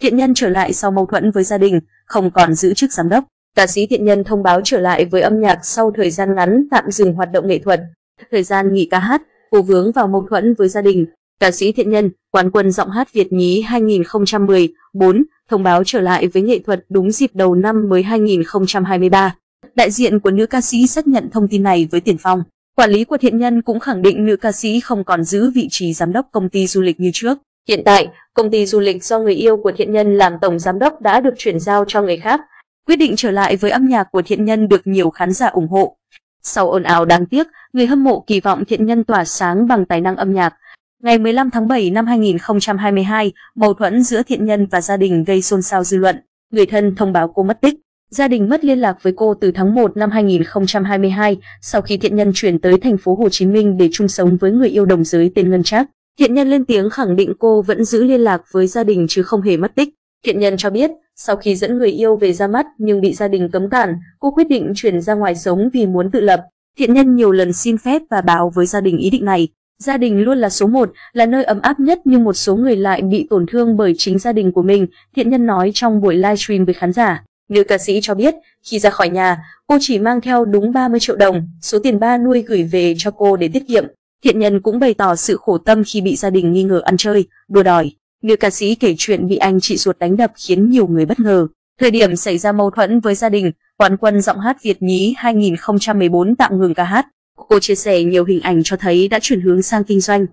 Thiện Nhân trở lại sau mâu thuẫn với gia đình, không còn giữ chức giám đốc. Ca sĩ Thiện Nhân thông báo trở lại với âm nhạc sau thời gian ngắn tạm dừng hoạt động nghệ thuật. Thời gian nghỉ ca hát, cô vướng vào mâu thuẫn với gia đình. Ca sĩ Thiện Nhân, quán quân giọng hát Việt nhí 2014, thông báo trở lại với nghệ thuật đúng dịp đầu năm mới 2023. Đại diện của nữ ca sĩ xác nhận thông tin này với Tiền Phong. Quản lý của Thiện Nhân cũng khẳng định nữ ca sĩ không còn giữ vị trí giám đốc công ty du lịch như trước. Hiện tại, công ty du lịch do người yêu của Thiện Nhân làm tổng giám đốc đã được chuyển giao cho người khác. Quyết định trở lại với âm nhạc của Thiện Nhân được nhiều khán giả ủng hộ. Sau ồn ào đáng tiếc, người hâm mộ kỳ vọng Thiện Nhân tỏa sáng bằng tài năng âm nhạc. Ngày 15 tháng 7 năm 2022, mâu thuẫn giữa Thiện Nhân và gia đình gây xôn xao dư luận. Người thân thông báo cô mất tích. Gia đình mất liên lạc với cô từ tháng 1 năm 2022 sau khi Thiện Nhân chuyển tới thành phố Hồ Chí Minh để chung sống với người yêu đồng giới tên Ngân Trác. Thiện Nhân lên tiếng khẳng định cô vẫn giữ liên lạc với gia đình chứ không hề mất tích. Thiện Nhân cho biết, sau khi dẫn người yêu về ra mắt nhưng bị gia đình cấm cản, cô quyết định chuyển ra ngoài sống vì muốn tự lập. Thiện Nhân nhiều lần xin phép và báo với gia đình ý định này. Gia đình luôn là số một, là nơi ấm áp nhất nhưng một số người lại bị tổn thương bởi chính gia đình của mình, Thiện Nhân nói trong buổi livestream với khán giả. Nữ ca sĩ cho biết, khi ra khỏi nhà, cô chỉ mang theo đúng 30 triệu đồng, số tiền ba nuôi gửi về cho cô để tiết kiệm. Thiện nhân cũng bày tỏ sự khổ tâm khi bị gia đình nghi ngờ ăn chơi, đùa đòi. Nữ ca sĩ kể chuyện bị anh chị ruột đánh đập khiến nhiều người bất ngờ. Thời điểm xảy ra mâu thuẫn với gia đình, quán quân giọng hát Việt nhí 2014 tạm ngừng ca hát. Cô chia sẻ nhiều hình ảnh cho thấy đã chuyển hướng sang kinh doanh.